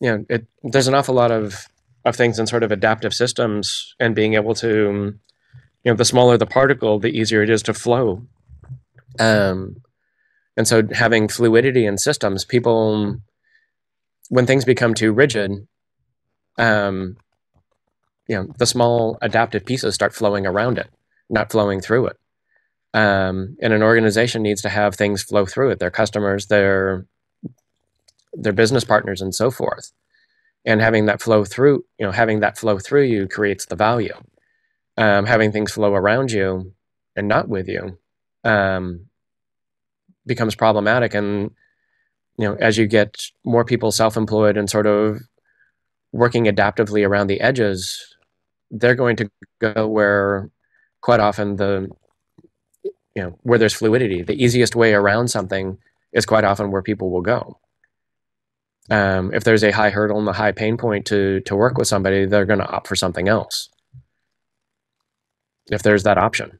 you know, it, there's an awful lot of of things in sort of adaptive systems and being able to, you know, the smaller the particle, the easier it is to flow. Um, and so having fluidity in systems, people, when things become too rigid, um, you know, the small adaptive pieces start flowing around it, not flowing through it. Um, and an organization needs to have things flow through it. Their customers, their their business partners, and so forth. And having that flow through you know having that flow through you creates the value. Um, having things flow around you and not with you um, becomes problematic. And you know as you get more people self-employed and sort of working adaptively around the edges they're going to go where quite often the you know where there's fluidity. The easiest way around something is quite often where people will go um, if there's a high hurdle and a high pain point to to work with somebody, they're going to opt for something else. If there's that option.